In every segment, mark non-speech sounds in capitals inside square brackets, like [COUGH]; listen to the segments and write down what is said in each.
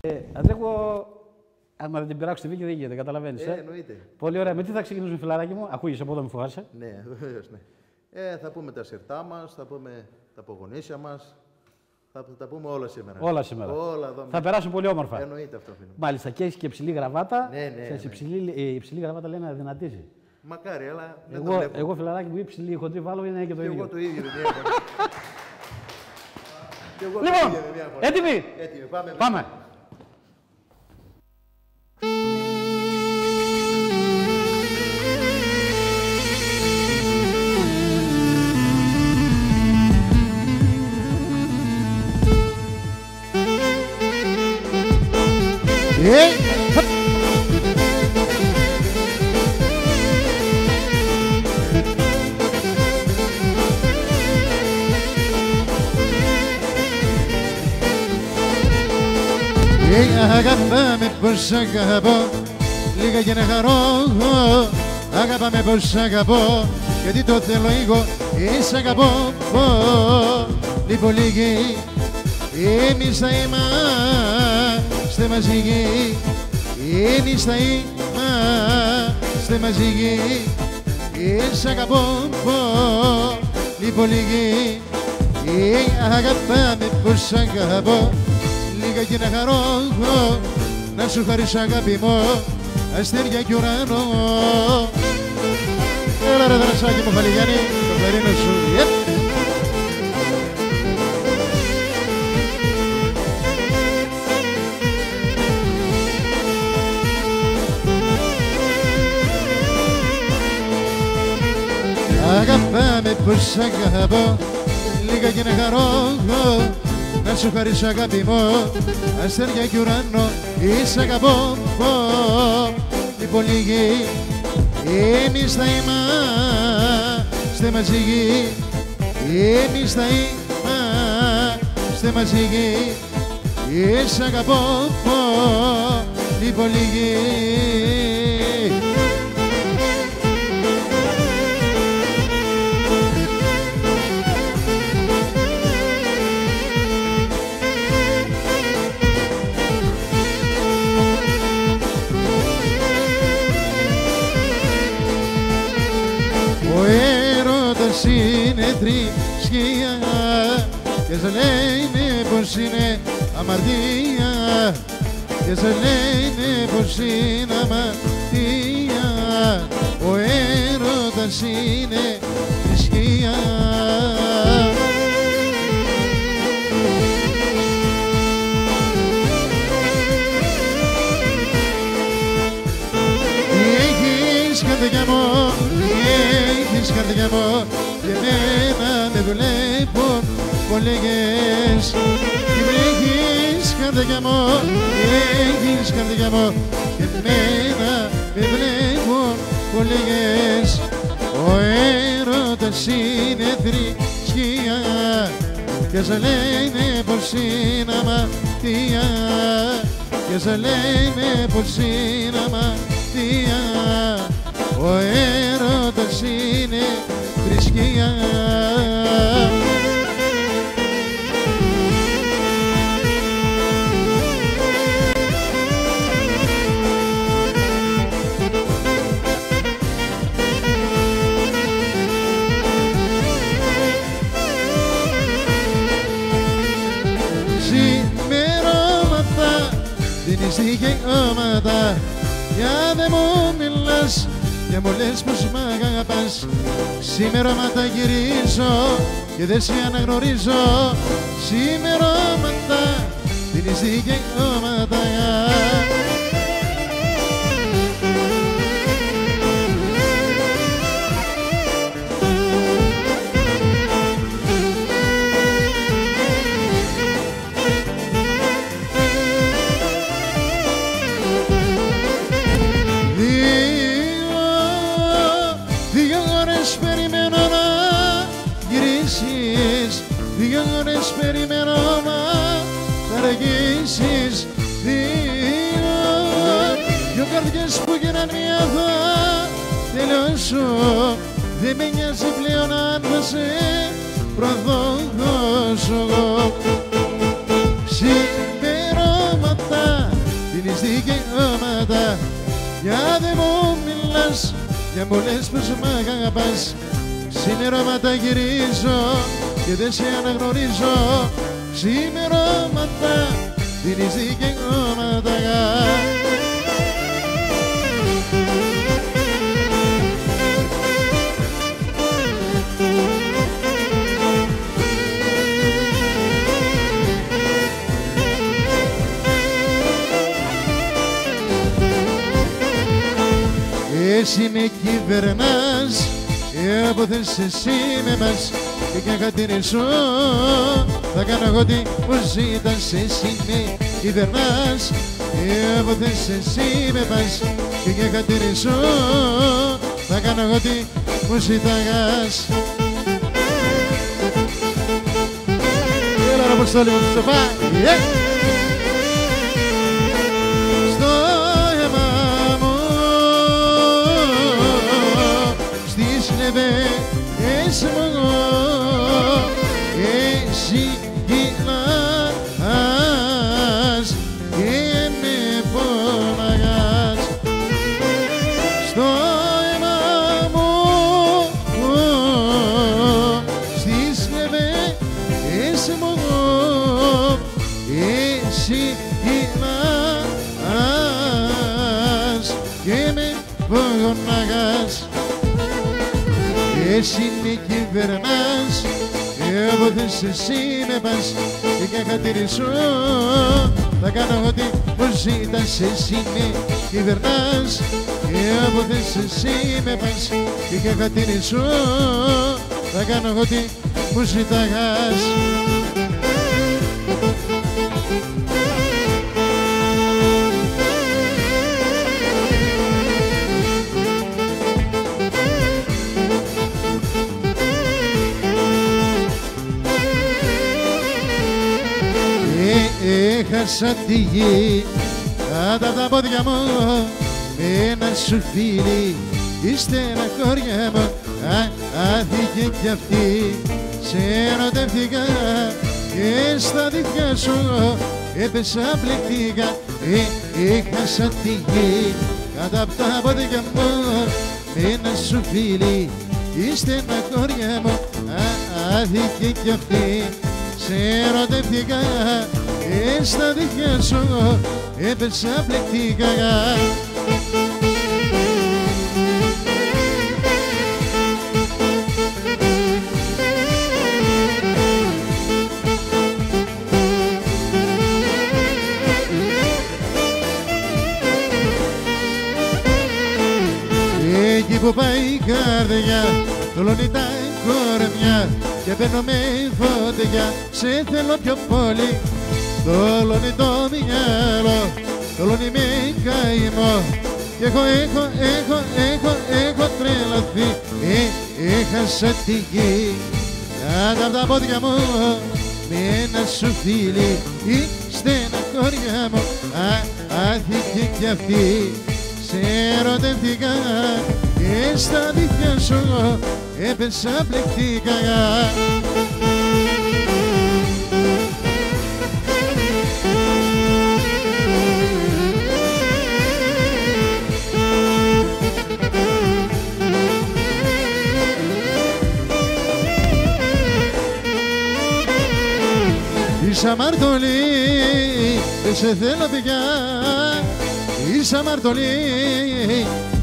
Ε, Αντρέκο, άμα δεν την πειράξω στη δίκη δεν γίνεται, καταλαβαίνεις. Ε, εννοείται. Πολύ ωραία. Με τι θα ξεκινήσουμε, φιλαράκι μου; Ακούγεσαι από εδώ, με φοβάσαι; Ναι, [LAUGHS] βεβαίως. Ναι. Ε, θα πούμε τα σιρτά μας, θα πούμε τα απογονίσια μας. Θα τα πούμε όλα σήμερα. Όλα σήμερα. Όλα εδώ. Θα περάσουν πολύ όμορφα. Εννοείται αυτό. Φίλε. Μάλιστα και έχεις και υψηλή γραβάτα. Ναι, ναι, Ξέρεις, ναι. Υψηλή, ε, η υψηλή γραβάτα λέει να δυνατίζει. Μακάρι, αλλά δεν το Εγώ, βλέπω. εγώ φιλαράκι μου, η υψηλή η χοντρή βάλω είναι και το Και ίδιο. εγώ το ίδιο δεν έχω. [LAUGHS] Και εγώ το Λοιπόν, ίδιο δεν έχω. έτοιμοι; Έτοιμοι, πάμε. Πάμε. Ε, Ε, αγαπάμε πως αγαπώ Λίγα και να χαρώ. Αγαπάμε πως αγαπώ Γιατί το θέλω εγώ Ε, σ' αγαπώ. Λοιπόν λίγοι Εμείς θα είμαστε μαζί Εμείς θα είμαστε μαζί Ε, σ' αγαπώ Λοιπόν λίγοι Ε, αγαπάμε πως αγαπώ. Λίγα και να χαρώ Να σου χαρίσω αγάπη μου Αστέρια και ουρανό. Έλα ρε δρασάκι μου Χαλιγιάννη Το φλερίνο σου Αγαπάμε πως αγαπώ. Λίγα και να χαρώ Να σου χαρίσω αγάπη μου. Αστέρια και ουρανό Είσαι αγαπώ Λοιπόν λίγοι Εμείς θα είμαστε μαζί Εμείς θα είμαστε μαζί Είσαι αγαπώ Λοιπόν λίγοι αμαρτία. Και σε λένε πως είναι αμαρτία. Ο έρωτας είναι θρησκεία. Έχεις καρδιά μου, έχεις καρδιά μου. Και εμένα με βλέπουν κολέγες Και με έχεις καρδιά μου, έχεις καρδιά μου και εμένα με βλέπουν κολέγες. Ο έρωτας είναι θρησκεία και σε λένε πως είναι αμαρτία. Και σε λένε πως είναι αμαρτία. Ο έρωτας είναι θρησκεία δίνεις δικαιώματα Για δε μου μιλάς και μου λες πως μ' αγαπάς. Σημερώματα γυρίζω και δεν σε αναγνωρίζω. Σημερώματα δίνεις δικαιώματα τελειώσω Δεν με νοιάζει πλέον αν θα σε προδώσω Συμπερώματα δίνεις δικαιώματα. Για δε μου μιλάς, για μου λες πως μ' αγαπάς. Ξημερώματα γυρίζω και δεν σε αναγνωρίζω. Ξημερώματα δίνεις δικαιώματα Εσύ με κυβερνάς ε, από θες εσύ με μας. Και για κατηρήσω θα κάνω εγώ τι μου ζήτας εσύ με κυβερνάς ε, από θες εσύ με μας. Και για κατηρήσω θα κάνω εγώ τι μου ζηταγάς Έλα ρε Αποστόλη μου στο πάει εσύ γυρνάς και με ποναγάς εσύ με κυβερνάς εγώ θες εσύ με πας και για χατηρίσω θα κάνω ό,τι μου ζητάς. Εσύ με κυβερνάς εγώ θες εσύ με πας και για χατηρίσω θα κάνω ό,τι μου ζηταγάς Ε, έχασα τη γη κάτω από τα πόδια μου με ένα σου φίλι η στεναχώρια μου α, άθηκε κι αυτή. Σε ερωτεύτηκα και στα δικά σου έπεσα πληκτικά. Ε, έχασα τη γη κάτω από τα πόδια μου με ένα σου φίλι η στεναχώρια μου α, άθηκε κι αυτή. Σε ερωτεύτηκα και στα δικά σου έπεσα πλεκτικά Εκεί που πάει η καρδιά Θολώνει τα κορμιά Και παίρνω με φωτιά. Σε θέλω πιο πολύ Θολώνει το μυαλό Θολώνει με καημό Και έχω, έχω, έχω, έχω, έχω τρελαθεί. Ε, Έχασα τη γη. Κάτω απ' τα πόδια μου Με ένα σου φίλι. Η στεναχώρια μου Α, άθηκε κι αυτή. Σε ερωτεύτηκα και στα δίχτυα σου έπεσα πληκτικά Είσαι αμαρτωλή, δεν σε θέλω πια Είσαι αμαρτωλή,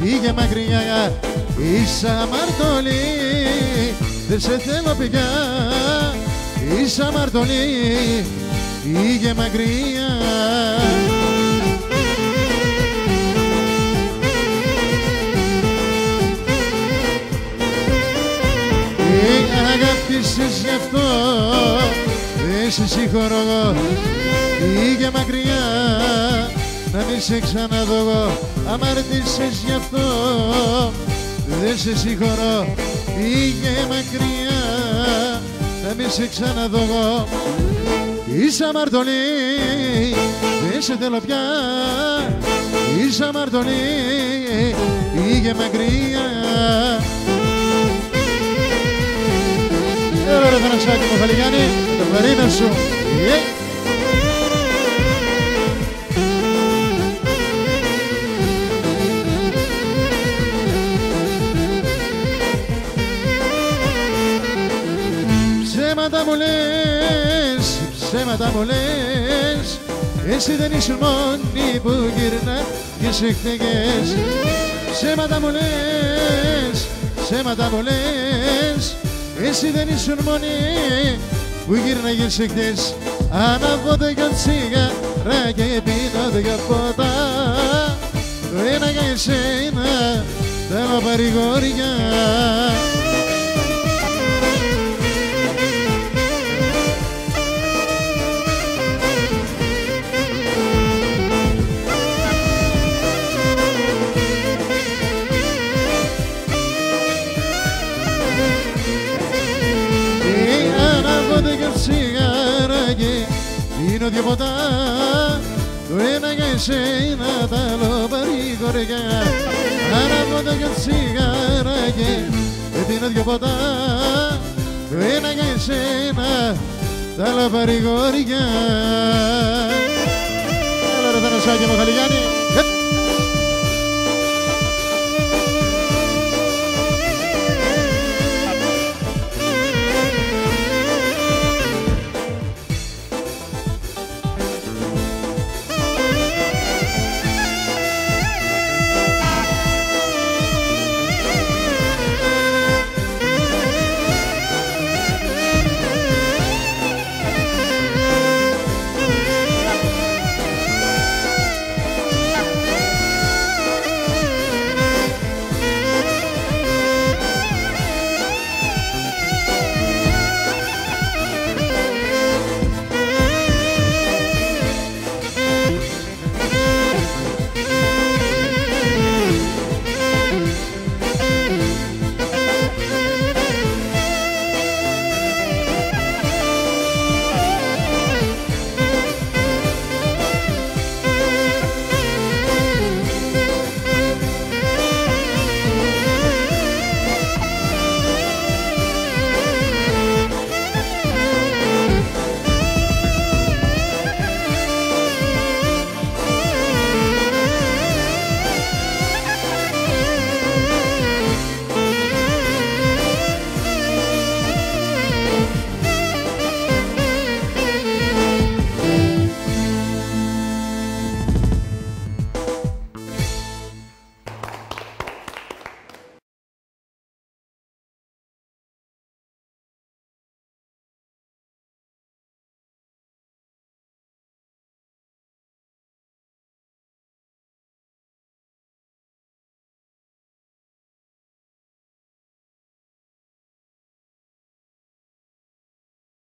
πήγε μακριά. Είσαι αμαρτωλή, δεν σε θέλω πια Είσαι αμαρτωλή, πήγε μακριά. Ε, αγάπησες γι' αυτό δεν σε συγχωρώ εγώ Πήγε μακριά να μην σε ξαναδώ εγώ Αμαρτήσες γι' αυτό δεν σε συγχωρώ Πήγε μακριά να μην σε ξαναδώ εγώ Είσαι αμαρτωλή, δεν σε θέλω πια. Είσαι αμαρτωλή, πήγε μακριά. Έλα ρε Θανασάκη μου Χαλιγιάννη, Σαβερίνα σου. Yeah. Ψέματα μου λες, ψέματα μου λες Εσύ δεν είσαι μόνη που γυρνά και σε χτεγές Ψέματα μου λες, ψέματα μου λες Εσύ δεν είσαι μόνη που γύρναγες χτες Ανάβω δυο τσιγάρα και πίνω δυο ποτά. Το ένα για εσένα, τα άλλα παρηγόρια πίνω δυο ποτά. Το ένα για εσένα, τα άλλα παρηγοριά Έλα ρε Θανασάκη μου Χαλιγιάννη